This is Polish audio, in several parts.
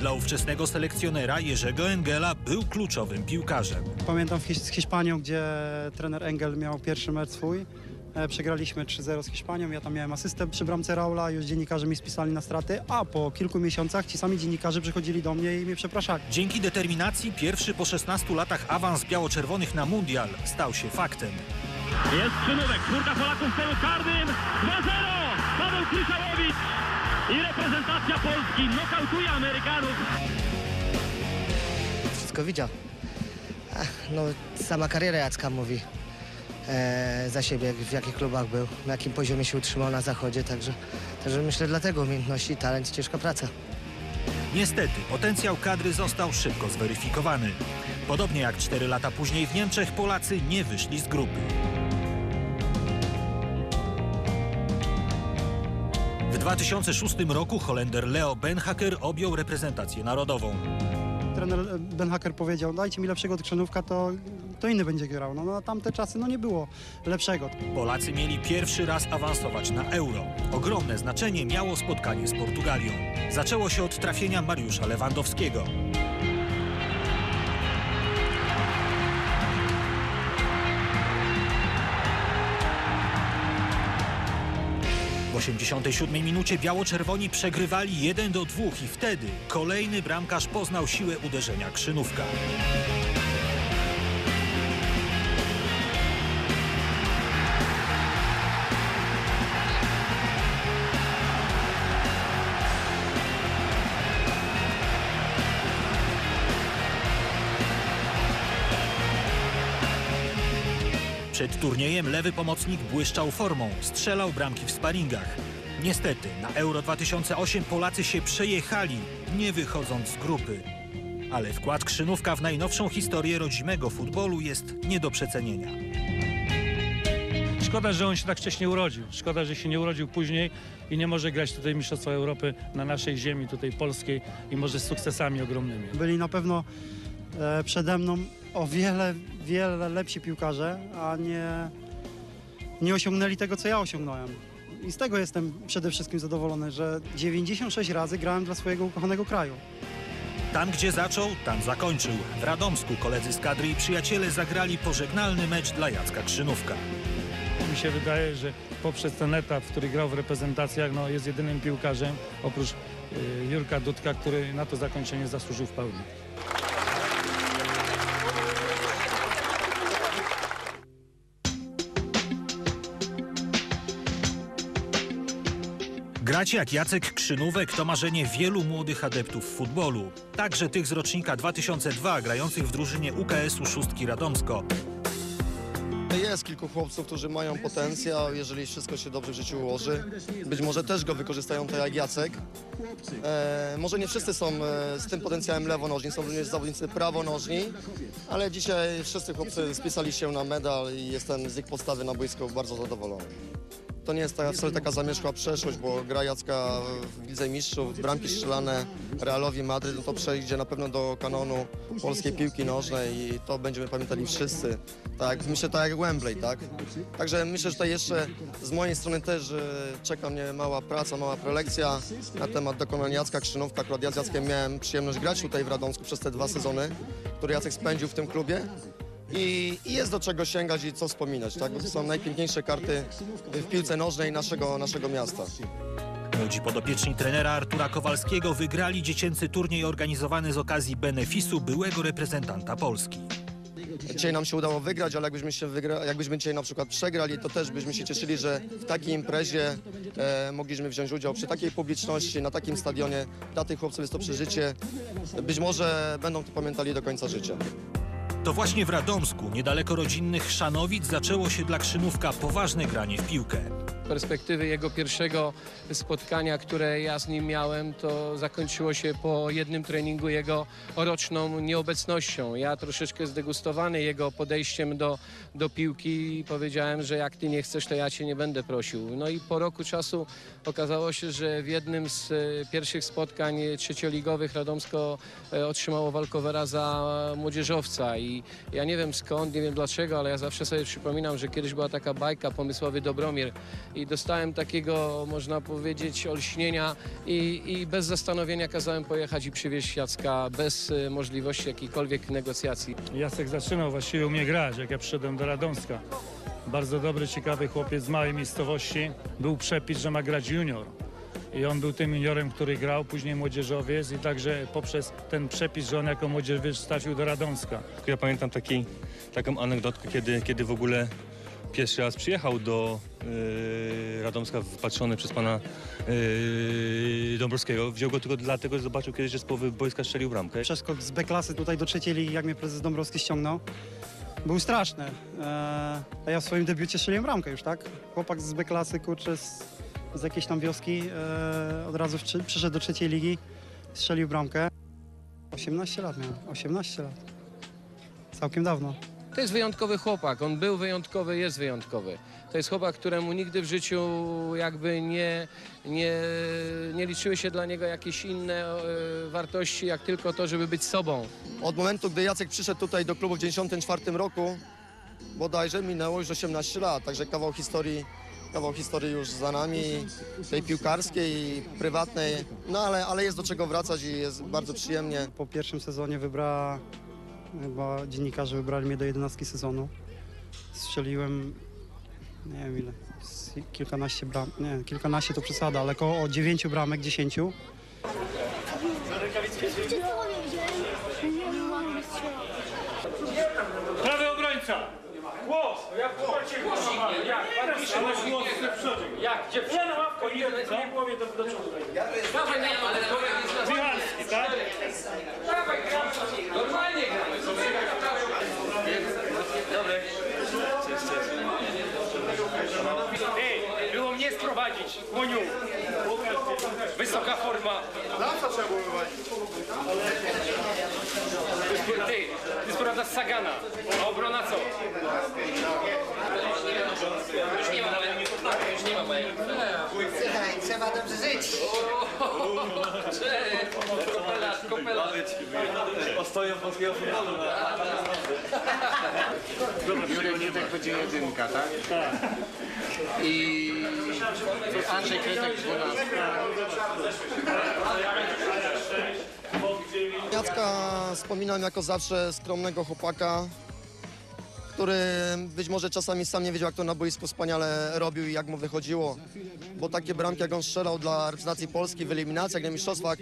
Dla ówczesnego selekcjonera Jerzego Engela był kluczowym piłkarzem. Pamiętam z Hiszpanią, gdzie trener Engel miał pierwszy mecz swój. E, Przegraliśmy 3-0 z Hiszpanią, ja tam miałem asystę przy bramce Raula, już dziennikarze mi spisali na straty, a po kilku miesiącach ci sami dziennikarze przychodzili do mnie i mnie przepraszali. Dzięki determinacji pierwszy po 16 latach awans biało-czerwonych na mundial stał się faktem. Jest Krzynówek, czwórka Polaków w celu karnym, 2-0! Paweł Kryszałowicz i reprezentacja Polski nokautuje Amerykanów. wszystko widział. Ach, No, sama kariera Jacka mówi e, za siebie, w jakich klubach był, na jakim poziomie się utrzymał na zachodzie, także, także myślę dlatego umiejętności, talent, ciężka praca. Niestety, potencjał kadry został szybko zweryfikowany. Podobnie jak 4 lata później w Niemczech, Polacy nie wyszli z grupy. 2006 roku Holender Leo Benhaker objął reprezentację narodową. Trener Ben Hacker powiedział, dajcie mi lepszego krzynówka, to, to inny będzie grał. No na tamte czasy no nie było lepszego. Polacy mieli pierwszy raz awansować na Euro. Ogromne znaczenie miało spotkanie z Portugalią. Zaczęło się od trafienia Mariusza Lewandowskiego. 87 minucie biało-czerwoni przegrywali 1 do 2 i wtedy kolejny bramkarz poznał siłę uderzenia Krzynówka. Przed turniejem lewy pomocnik błyszczał formą, strzelał bramki w sparingach. Niestety, na Euro 2008 Polacy się przejechali, nie wychodząc z grupy. Ale wkład Krzynówka w najnowszą historię rodzimego futbolu jest nie do przecenienia. Szkoda, że on się tak wcześnie urodził. Szkoda, że się nie urodził później i nie może grać tutaj Mistrzostwa Europy na naszej ziemi, tutaj polskiej i może z sukcesami ogromnymi. Byli na pewno przede mną o wiele, wiele lepsi piłkarze, a nie, nie osiągnęli tego, co ja osiągnąłem. I z tego jestem przede wszystkim zadowolony, że 96 razy grałem dla swojego ukochanego kraju. Tam, gdzie zaczął, tam zakończył. W Radomsku koledzy z kadry i przyjaciele zagrali pożegnalny mecz dla Jacka Krzynówka. Mi się wydaje, że poprzez ten etap, w który grał w reprezentacjach, no, jest jedynym piłkarzem, oprócz y, Jurka Dudka, który na to zakończenie zasłużył w pełni. Grać jak Jacek Krzynówek to marzenie wielu młodych adeptów futbolu. Także tych z rocznika 2002 grających w drużynie UKS-u Szóstki Radomsko. Jest kilku chłopców, którzy mają potencjał, jeżeli wszystko się dobrze w życiu ułoży. Być może też go wykorzystają tak jak Jacek. E, może nie wszyscy są e, z tym potencjałem lewonożni, są również zawodnicy prawonożni, ale dzisiaj wszyscy chłopcy spisali się na medal i jestem z ich postawy na boisku bardzo zadowolony. To nie jest taka, wcale taka zamierzchła przeszłość, bo gra Jacka w Lidze Mistrzów, bramki strzelane Realowi Madryt, no to przejdzie na pewno do kanonu polskiej piłki nożnej i to będziemy pamiętali wszyscy. Tak, myślę tak jak Wembley, tak? Także myślę, że tutaj jeszcze z mojej strony też czeka mnie mała praca, mała prelekcja na temat dokonania Jacka Krzynówka. Akurat ja z Jackiem miałem przyjemność grać tutaj w Radomsku przez te dwa sezony, które Jacek spędził w tym klubie. I, I jest do czego sięgać i co wspominać, tak? Bo to są najpiękniejsze karty w piłce nożnej naszego, naszego miasta. Młodzi podopieczni trenera Artura Kowalskiego wygrali dziecięcy turniej organizowany z okazji benefisu byłego reprezentanta Polski. Dzisiaj nam się udało wygrać, ale jakbyśmy, się wygra, jakbyśmy dzisiaj na przykład przegrali, to też byśmy się cieszyli, że w takiej imprezie e, mogliśmy wziąć udział przy takiej publiczności, na takim stadionie. Dla tych chłopców jest to przeżycie. Być może będą to pamiętali do końca życia. To właśnie w Radomsku, niedaleko rodzinnych Szanowic, zaczęło się dla Krzynówka poważne granie w piłkę. Perspektywy jego pierwszego spotkania, które ja z nim miałem, to zakończyło się po jednym treningu jego roczną nieobecnością. Ja troszeczkę zdegustowany jego podejściem do, do piłki powiedziałem, że jak ty nie chcesz, to ja cię nie będę prosił. No i po roku czasu okazało się, że w jednym z e, pierwszych spotkań trzecioligowych Radomsko e, otrzymało walkowera za młodzieżowca i ja nie wiem skąd, nie wiem dlaczego, ale ja zawsze sobie przypominam, że kiedyś była taka bajka Pomysłowy Dobromir i dostałem takiego, można powiedzieć, olśnienia i, i bez zastanowienia kazałem pojechać i przywieźć Jacka bez e, możliwości jakiejkolwiek negocjacji. Jacek zaczynał właściwie u mnie grać, jak ja przyszedłem do Radomska. Bardzo dobry, ciekawy chłopiec z małej miejscowości. Był przepis, że ma grać junior. I on był tym juniorem, który grał, później młodzieżowiec i także poprzez ten przepis, że on jako młodzieżowiec trafił do Radomska. Ja pamiętam taki, taką anegdotkę, kiedy, kiedy w ogóle pierwszy raz przyjechał do yy, Radomska wpatrzony przez pana yy, Dąbrowskiego. Wziął go tylko dlatego, że zobaczył kiedyś, że z połowy boiska strzelił bramkę. Przeskok z B-klasy tutaj do trzeciej ligi, jak mnie prezes Dąbrowski ściągnął, był straszny. Eee, a ja w swoim debiucie strzeliłem bramkę już, tak? Chłopak z B-klasy, kurczę, z, z jakiejś tam wioski, eee, od razu wczy- przyszedł do trzeciej ligi, strzelił bramkę. 18 lat miałem, 18 lat. Całkiem dawno. To jest wyjątkowy chłopak, on był wyjątkowy, jest wyjątkowy. To jest chłopak, któremu nigdy w życiu jakby nie, nie, nie liczyły się dla niego jakieś inne e, wartości, jak tylko to, żeby być sobą. Od momentu, gdy Jacek przyszedł tutaj do klubu w 1994 roku, bodajże minęło już 18 lat, także kawał historii, kawał historii już za nami, tej piłkarskiej i prywatnej, no ale, ale jest do czego wracać i jest bardzo przyjemnie. Po pierwszym sezonie wybrała, chyba dziennikarze wybrali mnie do 11 sezonu. Strzeliłem, nie wiem ile, kilkanaście bram, nie, kilkanaście to przesada, ale około 9 bramek, 10. Prawy obrońca! Głos! Jak głos? Jak? Pan pisze na głos w przodzie. Jak? Gdzie? Ja na ławkę idę, nie głowie do, przodu. Michalski, tak? Normalnie gramy. Ej, było mnie sprowadzić, Kłoniu. Wysoka forma. Ty, ty sprowadzasz Sagana. A obrona co? Już nie ma, już nie ma mojego. Słuchaj, trzeba dobrze żyć. Kopela, kopela. Jurek Wójtek będzie jedynka, tak? Tak. I Andrzej Kretek dwunastka. Jacka wspominam jako zawsze skromnego chłopaka, który być może czasami sam nie wiedział, jak to na boisku wspaniale robił i jak mu wychodziło. Bo takie bramki, jak on strzelał dla reprezentacji Polski w eliminacjach, na mistrzostwach,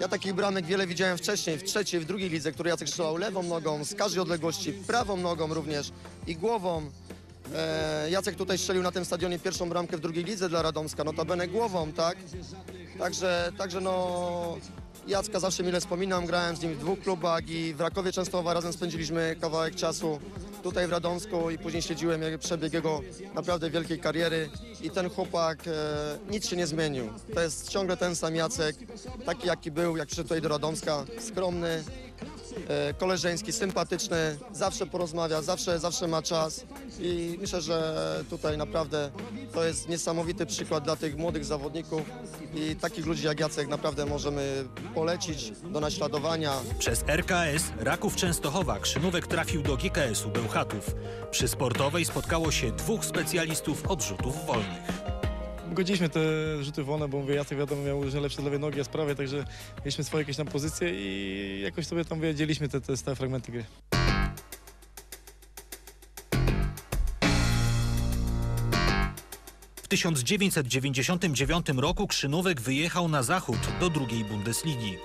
ja takich bramek wiele widziałem wcześniej, w trzeciej, w drugiej lidze, który Jacek strzelał lewą nogą, z każdej odległości, prawą nogą również i głową. E, Jacek tutaj strzelił na tym stadionie pierwszą bramkę w drugiej lidze dla Radomska, notabene głową, tak? Także, także no... Jacka zawsze mile wspominam, grałem z nim w dwóch klubach i w Rakowie Częstochowa razem spędziliśmy kawałek czasu tutaj w Radomsku i później śledziłem przebieg jego naprawdę wielkiej kariery i ten chłopak, e, nic się nie zmienił. To jest ciągle ten sam Jacek, taki jaki był, jak przyszedł tutaj do Radomska, skromny, koleżeński, sympatyczny, zawsze porozmawia, zawsze, zawsze ma czas i myślę, że tutaj naprawdę to jest niesamowity przykład dla tych młodych zawodników i takich ludzi jak Jacek naprawdę możemy polecić do naśladowania. Przez RKS Raków Częstochowa Krzynówek trafił do GKS-u Bełchatów. Przy sportowej spotkało się dwóch specjalistów od rzutów wolnych. Godziliśmy te rzuty wolne, bo mówię, Jacek wiadomo miał różne lepsze lewej nogi, ja z prawej, także mieliśmy swoje jakieś tam pozycje i jakoś sobie tam mówię, dzieliśmy te, te stałe fragmenty gry. W 1999 roku Krzynówek wyjechał na zachód do drugiej Bundesligi.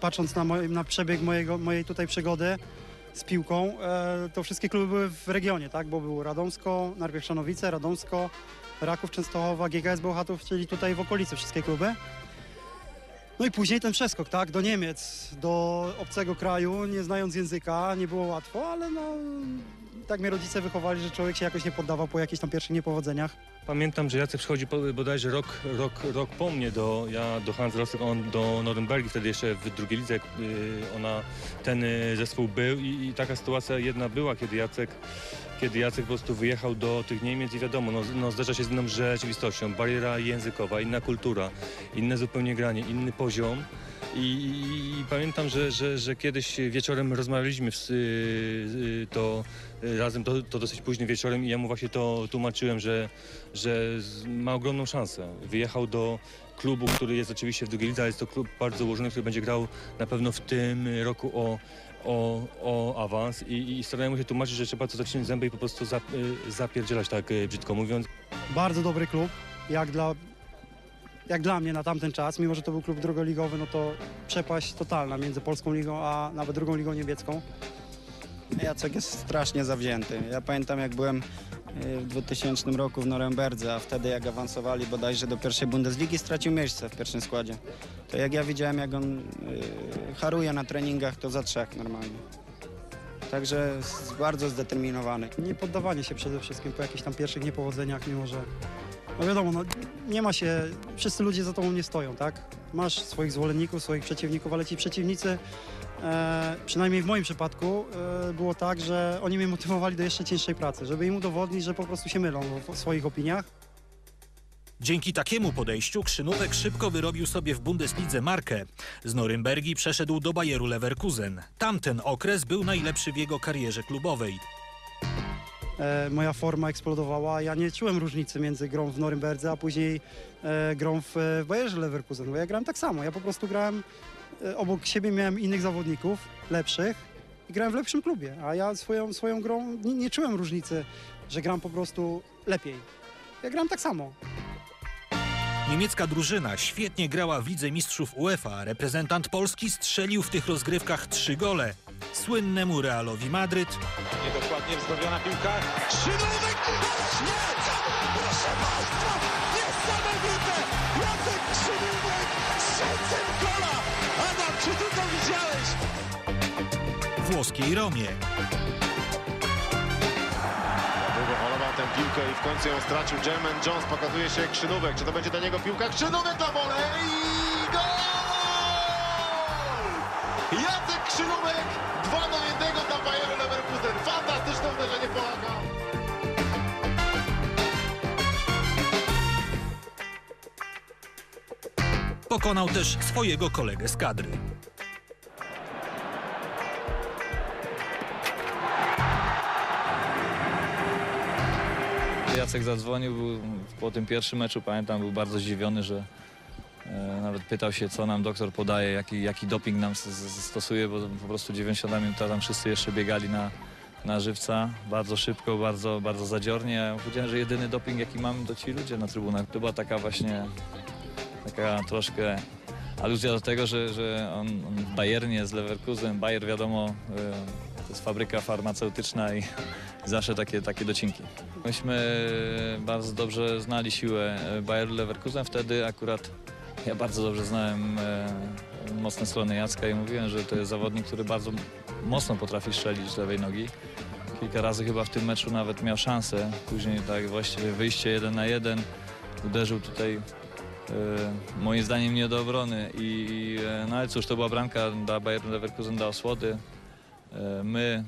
Patrząc na, moj, na przebieg mojego, mojej tutaj przygody z piłką, e, to wszystkie kluby były w regionie, tak? Bo było Radomsko, najpierw Szanowice, Radomsko, Raków Częstochowa, GKS Bełchatów, czyli tutaj w okolicy wszystkie kluby. No i później ten przeskok, tak, do Niemiec, do obcego kraju, nie znając języka, nie było łatwo, ale no, tak mnie rodzice wychowali, że człowiek się jakoś nie poddawał po jakichś tam pierwszych niepowodzeniach. Pamiętam, że Jacek przychodzi bodajże rok, rok, rok po mnie do, ja do Hans Rostock, on do Norymbergi, wtedy jeszcze w drugiej lidze y, ona, ten y, zespół był i, i taka sytuacja jedna była, kiedy Jacek, kiedy Jacek po prostu wyjechał do tych Niemiec i wiadomo, no, no zderza się z inną rzeczywistością, bariera językowa, inna kultura, inne zupełnie granie, inny poziom. I, i pamiętam, że, że, że kiedyś wieczorem rozmawialiśmy w, y, y, to y, razem, to, to dosyć późnym wieczorem i ja mu właśnie to tłumaczyłem, że, że ma ogromną szansę. Wyjechał do klubu, który jest oczywiście w drugiej lidze, ale jest to klub bardzo ułożony, który będzie grał na pewno w tym roku o, o, o awans i, i starałem mu się tłumaczyć, że trzeba to zacząć zęby i po prostu zap, y, zapierdzielać, tak y, brzydko mówiąc. Bardzo dobry klub, jak dla, jak dla mnie na tamten czas, mimo że to był klub drugoligowy, no to przepaść totalna między Polską Ligą, a nawet drugą ligą niemiecką. Jacek jest strasznie zawzięty. Ja pamiętam jak byłem w 2000 roku w Noremberdze, a wtedy jak awansowali bodajże do pierwszej Bundesligi stracił miejsce w pierwszym składzie. To jak ja widziałem jak on y, haruje na treningach to za trzech normalnie. Także jest bardzo zdeterminowany. Nie poddawanie się przede wszystkim po jakichś tam pierwszych niepowodzeniach, mimo że, no wiadomo, no, nie ma się, wszyscy ludzie za tobą nie stoją, tak? Masz swoich zwolenników, swoich przeciwników, ale ci przeciwnicy, e, przynajmniej w moim przypadku, e, było tak, że oni mnie motywowali do jeszcze cięższej pracy, żeby im udowodnić, że po prostu się mylą w, swoich opiniach. Dzięki takiemu podejściu Krzynówek szybko wyrobił sobie w Bundeslidze markę. Z Norymbergi przeszedł do Bayeru Leverkusen. Tamten okres był najlepszy w jego karierze klubowej. E, moja forma eksplodowała. Ja nie czułem różnicy między grą w Norymberdze, a później e, grą w, w Bayerze Leverkusen, bo ja grałem tak samo. Ja po prostu grałem, e, obok siebie miałem innych zawodników, lepszych i grałem w lepszym klubie, a ja swoją, swoją grą nie, nie czułem różnicy, że gram po prostu lepiej. Ja gram tak samo. Niemiecka drużyna świetnie grała w Lidze Mistrzów UEFA. Reprezentant Polski strzelił w tych rozgrywkach trzy gole. Słynnemu Realowi Madryt Niedokładnie wznowiona piłka. Krzynówek! Nie! Proszę Państwa! Niesamowite! Jacek Krzynówek! Strzelcem gola! Adam, czy ty to widziałeś? włoskiej Romie. Długo holował tę piłkę i w końcu ją stracił. German Jones pokazuje się Krzynówek. Czy to będzie dla niego piłka? Krzynówek na wolę i gol! Jacek Krzynówek 2 do 1 dla Bayeru Leverkusen. Fantastyczne uderzenie Polaka. Pokonał też swojego kolegę z kadry. Jacek zadzwonił, był, po tym pierwszym meczu pamiętam, był bardzo zdziwiony, że pytał się, co nam doktor podaje, jaki, jaki doping nam stosuje, bo po prostu 90 minut tam wszyscy jeszcze biegali na, na żywca, bardzo szybko, bardzo, bardzo zadziornie. Ja powiedziałem, że jedyny doping, jaki mamy, to ci ludzie na trybunach. To była taka właśnie, taka troszkę aluzja do tego, że, że on, on w Bayernie z Leverkusen, Bayer wiadomo, e, to jest fabryka farmaceutyczna i zawsze takie, takie docinki. Myśmy bardzo dobrze znali siłę Bayeru Leverkusen. Wtedy akurat ja bardzo dobrze znałem e, mocne strony Jacka i mówiłem, że to jest zawodnik, który bardzo mocno potrafi strzelić z lewej nogi. Kilka razy chyba w tym meczu nawet miał szansę. Później tak właściwie wyjście jeden na jeden. Uderzył tutaj e, moim zdaniem nie do obrony. I, e, no ale cóż, to była bramka dla Bayern Leverkusen dla Osłody. E, My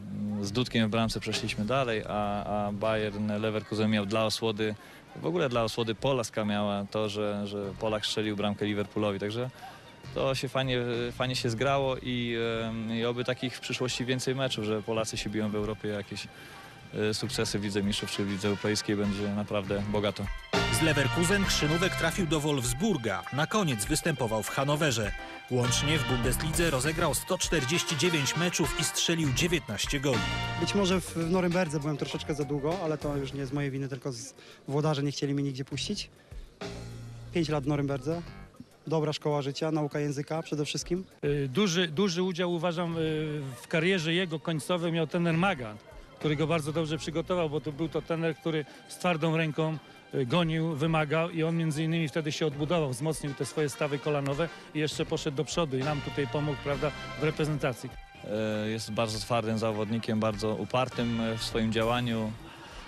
mm, z Dudkiem w bramce przeszliśmy dalej, a, a Bayern Leverkusen miał dla Osłody, w ogóle dla Osłody Polaska miała to, że, że Polak strzelił bramkę Liverpoolowi, także to się fajnie, fajnie się zgrało i, i oby takich w przyszłości więcej meczów, że Polacy się biją w Europie, jakieś e, sukcesy w Lidze Mistrzów czy w Lidze Europejskiej będzie naprawdę bogato. Z Leverkusen Krzynówek trafił do Wolfsburga. Na koniec występował w Hanowerze. Łącznie w Bundeslidze rozegrał 149 meczów i strzelił 19 goli. Być może w, Norymberdze byłem troszeczkę za długo, ale to już nie z mojej winy, tylko z, włodarze nie chcieli mnie nigdzie puścić. Pięć lat w Norymberdze. Dobra szkoła życia, nauka języka przede wszystkim. Y, Duży, duży udział uważam y, w karierze jego końcowej miał trener Magan, który go bardzo dobrze przygotował, bo to był to trener, który z twardą ręką gonił, wymagał i on między innymi wtedy się odbudował, wzmocnił te swoje stawy kolanowe i jeszcze poszedł do przodu i nam tutaj pomógł, prawda, w reprezentacji. E, Jest bardzo twardym zawodnikiem, bardzo upartym e, w swoim działaniu.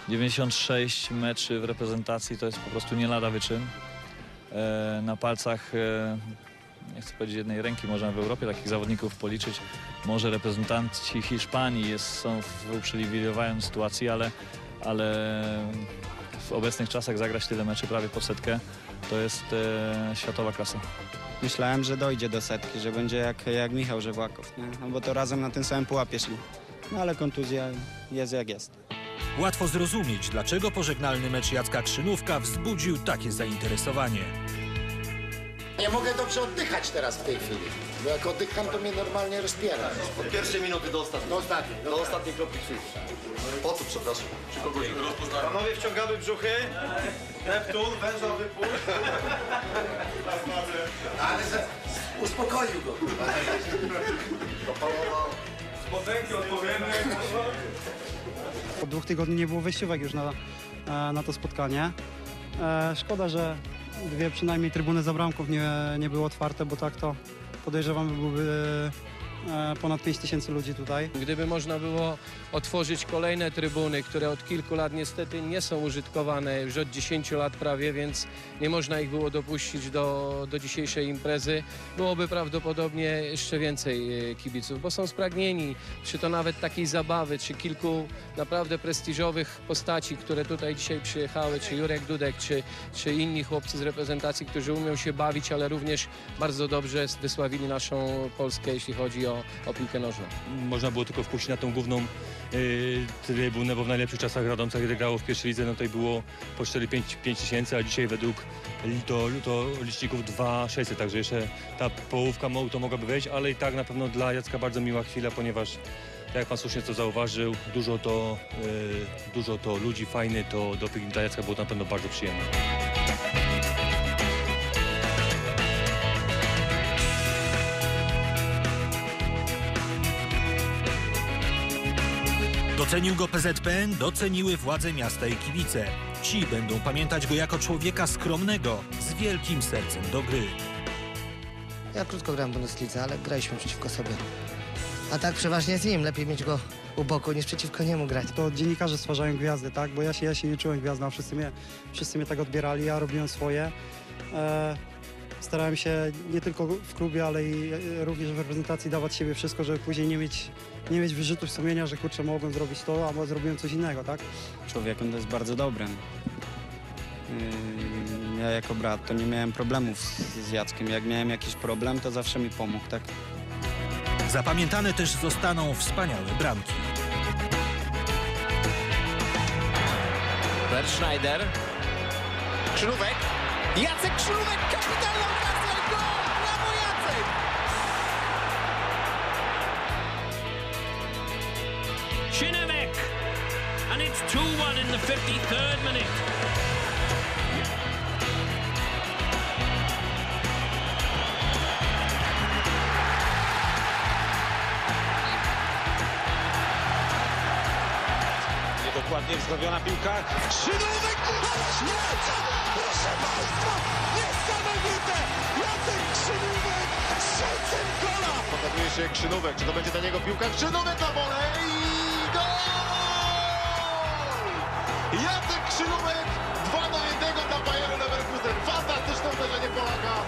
96 meczy w reprezentacji to jest po prostu nie lada wyczyn. E, Na palcach, nie chcę powiedzieć jednej ręki, można w Europie takich zawodników policzyć. Może reprezentanci Hiszpanii jest, są w uprzywilejowanej sytuacji, ale, ale w obecnych czasach zagrać tyle meczy, prawie po setkę, to jest e, światowa klasa. Myślałem, że dojdzie do setki, że będzie jak, jak Michał Żewłakow, nie? No bo to razem na tym samym pułapie szli. No ale kontuzja jest jak jest. Łatwo zrozumieć, dlaczego pożegnalny mecz Jacka Krzynówka wzbudził takie zainteresowanie. Nie mogę dobrze oddychać teraz w tej chwili, bo jak oddycham, to mnie normalnie rozpiera. Od pierwszej minuty do ostatniej. Do ostatniej. Do ostatniej kropli krwi. Po co, przepraszam? Przy kogoś Panowie, wciągamy brzuchy. Neptun, węża wypuść. Ale za... uspokoił go. Spodenki odpowiemy. Od dwóch tygodni nie było wejściówek już na, e, na to spotkanie. E, Szkoda, że dwie przynajmniej trybuny za bramków nie, nie były otwarte, bo tak to podejrzewam byłoby e, ponad 5 tysięcy ludzi tutaj. Gdyby można było otworzyć kolejne trybuny, które od kilku lat niestety nie są użytkowane, już od 10 lat prawie, więc nie można ich było dopuścić do, do dzisiejszej imprezy, byłoby prawdopodobnie jeszcze więcej e, kibiców, bo są spragnieni, czy to nawet takiej zabawy, czy kilku naprawdę prestiżowych postaci, które tutaj dzisiaj przyjechały, czy Jurek Dudek, czy, czy inni chłopcy z reprezentacji, którzy umią się bawić, ale również bardzo dobrze wysławili naszą Polskę, jeśli chodzi o, o piłkę nożną. Można było tylko wpuścić na tą główną y, trybunę, bo w najlepszych czasach Radomca, kiedy grało w pierwszej lidze, no tutaj było po 4-5 tysięcy, a dzisiaj według to, to liczników 2-600, także jeszcze ta połówka to mogłaby wejść, ale i tak na pewno dla Jacka bardzo miła chwila, ponieważ jak pan słusznie to zauważył, dużo to, y, dużo to ludzi, fajny, to doping dla Jacka było na pewno bardzo przyjemne. Docenił go PZPN, doceniły władze miasta i kibice. Ci będą pamiętać go jako człowieka skromnego, z wielkim sercem do gry. Ja krótko grałem w Bundeslidze, ale graliśmy przeciwko sobie. A tak przeważnie z nim, lepiej mieć go u boku niż przeciwko niemu grać. To dziennikarze stwarzają gwiazdy, tak? Bo ja się, ja się nie czułem gwiazdą, a wszyscy mnie, wszyscy mnie tak odbierali, ja robiłem swoje. E, starałem się nie tylko w klubie, ale i e, również w reprezentacji dawać siebie wszystko, żeby później nie mieć, nie mieć wyrzutów sumienia, że kurczę, mogłem zrobić to, albo zrobiłem coś innego, tak? Człowiekiem to jest bardzo dobrym. Yy, Ja jako brat to nie miałem problemów z, z Jackiem. Jak miałem jakiś problem, to zawsze mi pomógł, tak? Zapamiętane też zostaną wspaniałe bramki. Bert Schneider. Krzynówek. Jacek Krzynówek, kapitalna okazja the 53rd minute. Niedokładnie wznowiona piłka. Krzynówek! Proszę Państwa! Niesamowite! Jacek Krzynówek! Strzelcem gola! Pokazuje się Krzynówek. Czy to będzie dla niego piłka? Krzynówek na wolę Krzyżówek 2 do 1 dla Bayeru Leverkusen. Fantastyczne uderzenie Polaka.